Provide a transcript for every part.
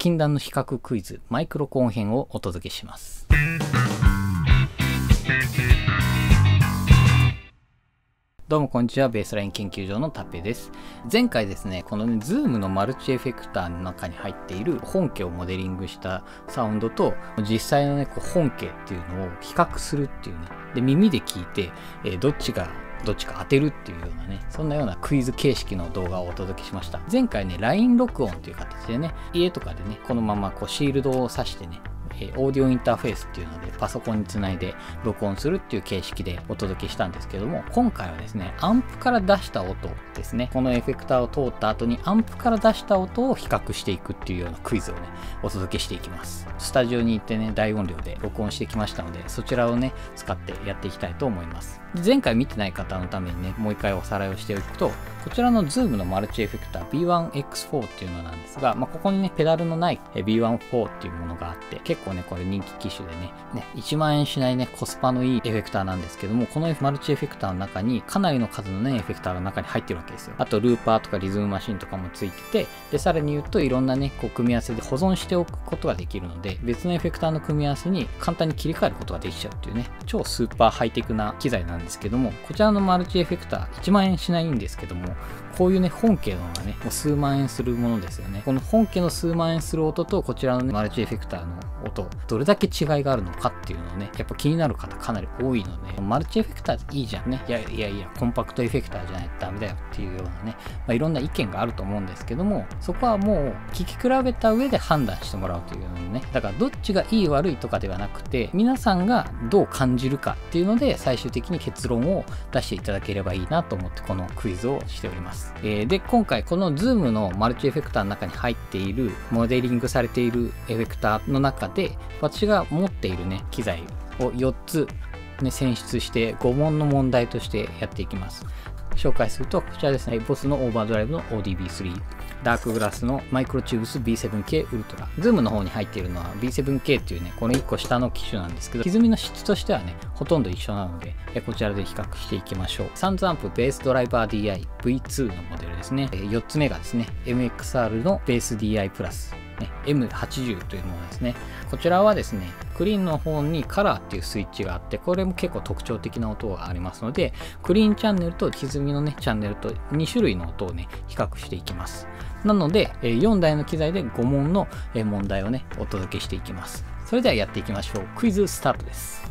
禁断の比較クイズマイクロコーン編をお届けします。どうもこんにちは。ベースライン研究所のタペです。前回ですね、このね、ズームのマルチエフェクターの中に入っている本家をモデリングしたサウンドと、実際のね、こう本家っていうのを比較するっていうね、で、耳で聞いて、えーどっちがどっちか当てるっていうようなね、そんなようなクイズ形式の動画をお届けしました。前回ね、LINE 録音という形でね、家とかでね、このままこうシールドを挿してね、えオーディオインターフェースっていうのでパソコンにつないで録音するっていう形式でお届けしたんですけども今回はですねアンプから出した音ですね。このエフェクターを通った後にアンプから出した音を比較していくっていうようなクイズをねお届けしていきます。スタジオに行ってね大音量で録音してきましたのでそちらをね使ってやっていきたいと思います。前回見てない方のためにねもう一回おさらいをしておくとこちらの Zoom のマルチエフェクター B1X4 っていうのなんですが、まあ、ここにねペダルのない B14 っていうものがあって結構ねこれ人気機種でねね1万円しないねコスパのいいエフェクターなんですけどもこのマルチエフェクターの中にかなりの数のねエフェクターが中に入ってるわけですよ。あとルーパーとかリズムマシンとかもついててでさらに言うといろんなねこう組み合わせで保存しておくことができるので別のエフェクターの組み合わせに簡単に切り替えることができちゃうっていうね超スーパーハイテクな機材なんですけどもこちらのマルチエフェクター1万円しないんですけどもこういうね本家のがねもう数万円するものですよね。この本家の数万円する音とこちらのねマルチエフェクターの音どれだけ違いがあるのかっていうのをねやっぱ気になる方かなり多いのでマルチエフェクターっていいじゃんね。いやいやいやコンパクトエフェクターじゃないとダメだよっていうようなね、まあ、いろんな意見があると思うんですけどもそこはもう聞き比べた上で判断してもらうというのね。だからどっちがいい悪いとかではなくて皆さんがどう感じるかっていうので最終的に結論を出していただければいいなと思ってこのクイズをしております、えーで今回この Zoom のマルチエフェクターの中に入っているモデリングされているエフェクターの中で私が持っているね機材を4つね、選出して5問の問題としてやっていきます。紹介すると、こちらですね、ボスのオーバードライブの ODB3、ダークグラスのマイクロチューブス B7K ウルトラ、ズームの方に入っているのは B7K っていうね、この1個下の機種なんですけど、歪みの質としてはね、ほとんど一緒なので、こちらで比較していきましょう。サンズアンプベースドライバー DI V2 のモデルですね。4つ目がですね、MXR のベース DI プラス。ね、M80 というものですね。こちらはですね、クリーンの方にカラーっていうスイッチがあって、これも結構特徴的な音がありますので、クリーンチャンネルと歪みのね、チャンネルと2種類の音をね、比較していきます。なので、4台の機材で5問の問題をね、お届けしていきます。それではやっていきましょう。クイズスタートです。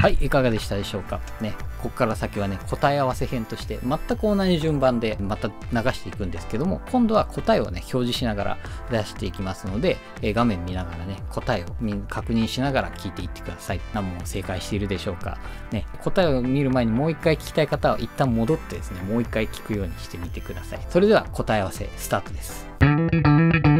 はい、いかがでしたでしょうか？ね、ここから先はね、答え合わせ編として、全く同じ順番でまた流していくんですけども、今度は答えをね、表示しながら出していきますので、え画面見ながらね、答えを確認しながら聞いていってください。何問正解しているでしょうか？ね、答えを見る前にもう一回聞きたい方は一旦戻ってですね、もう一回聞くようにしてみてください。それでは答え合わせスタートです。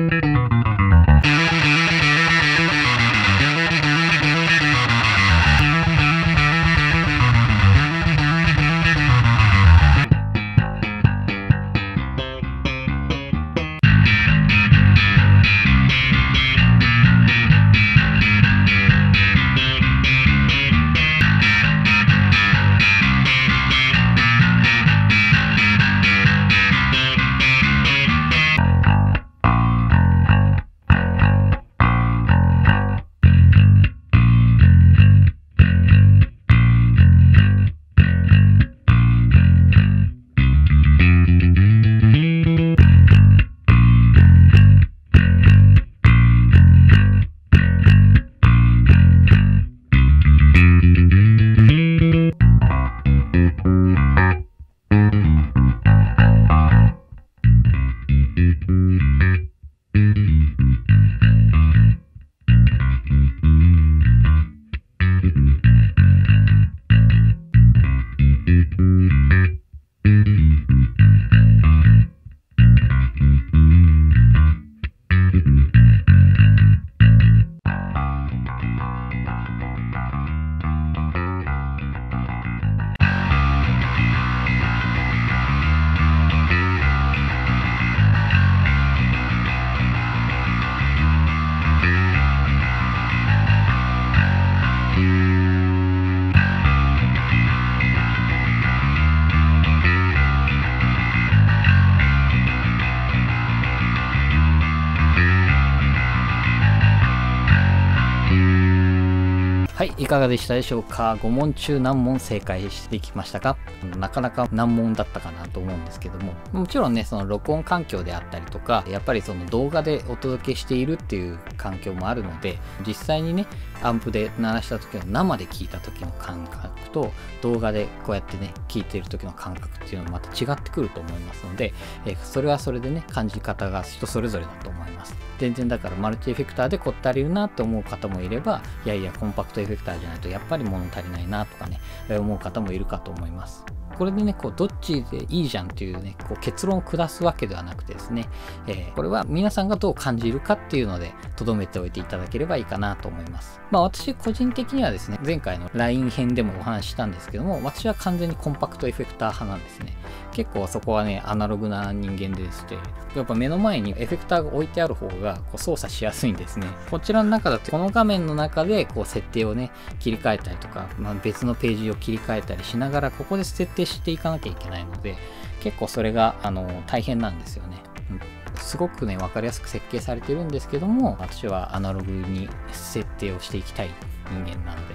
はい、いかがでしたでしょうか ?5 問中何問正解してきましたか？なかなか難問だったかなと思うんですけども、もちろんね、その録音環境であったりとか、やっぱりその動画でお届けしているっていう環境もあるので、実際にね、アンプで鳴らした時の生で聞いた時の感覚と、動画でこうやってね、聞いている時の感覚っていうのはまた違ってくると思いますので、えそれはそれでね、感じ方が人それぞれだと思います。全然だからマルチエフェクターでこって足りるなって思う方もいれば、いやいやコンパクトエフェクターレクターじゃないとやっぱり物足りないなとかね、思う方もいるかと思います。これでね、こう、どっちでいいじゃんっていうね、こう結論を下すわけではなくてですね、えー、これは皆さんがどう感じるかっていうので、留めておいていただければいいかなと思います。まあ私個人的にはですね、前回の LINE 編でもお話ししたんですけども、私は完全にコンパクトエフェクター派なんですね。結構そこはね、アナログな人間でして、やっぱ目の前にエフェクターが置いてある方がこう操作しやすいんですね。こちらの中だと、この画面の中でこう設定をね、切り替えたりとか、まあ、別のページを切り替えたりしながら、ここで設定していかなきゃいけないので、結構それがあの大変なんですよね。うんすごくね、分かりやすく設計されてるんですけども、私はアナログに設定をしていきたい人間なので、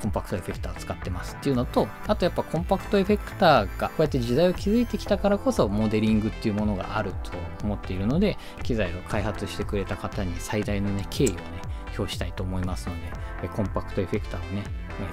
コンパクトエフェクターを使ってますっていうのと、あとやっぱコンパクトエフェクターがこうやって時代を築いてきたからこそモデリングっていうものがあると思っているので、機材を開発してくれた方に最大のね、敬意をね、表したいと思いますので、コンパクトエフェクターをね、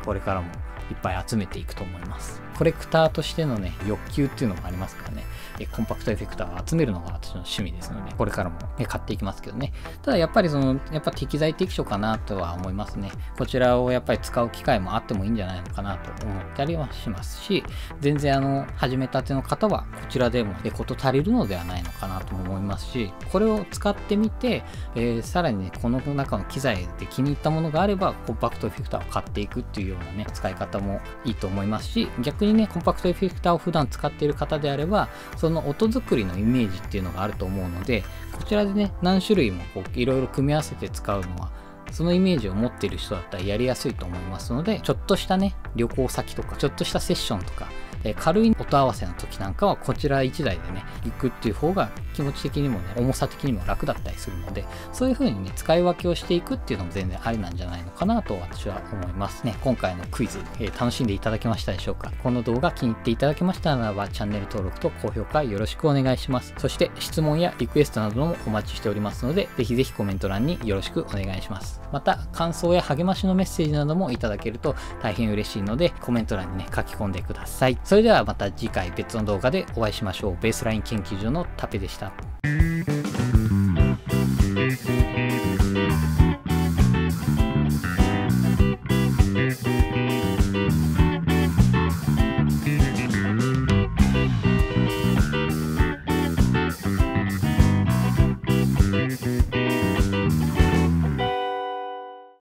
これからもいっぱい集めていくと思います。コレクターとしてのね、欲求っていうのもありますからね、コンパクトエフェクターを集めるのが私の趣味ですので、これからも、ね、買っていきますけどね。ただやっぱりその、やっぱ適材適所かなとは思いますね。こちらをやっぱり使う機会もあってもいいんじゃないのかなと思ったりはしますし、全然あの、始めたての方はこちらでもこと足りるのではないのかなとも思いますし、これを使ってみて、えー、さらにね、この中の機材で気に入ったものがあれば、コンパクトエフェクターを買っていくっていういうようなね、使い方もいいと思いますし、逆にね、コンパクトエフェクターを普段使っている方であれば、その音作りのイメージっていうのがあると思うので、こちらでね、何種類もこういろいろ組み合わせて使うのは、そのイメージを持っている人だったらやりやすいと思いますので、ちょっとしたね、旅行先とか、ちょっとしたセッションとか、え軽い音合わせの時なんかはこちら1台でね、行くっていう方が気持ち的にもね、重さ的にも楽だったりするので、そういう風にね、使い分けをしていくっていうのも全然ありなんじゃないのかなと私は思いますね。今回のクイズ、えー、楽しんでいただけましたでしょうか？この動画気に入っていただけましたならばチャンネル登録と高評価よろしくお願いします。そして質問やリクエストなどもお待ちしておりますので、ぜひぜひコメント欄によろしくお願いします。また、感想や励ましのメッセージなどもいただけると大変嬉しいので、コメント欄にね、書き込んでください。それではまた次回別の動画でお会いしましょう。ベースライン研究所のタペでした。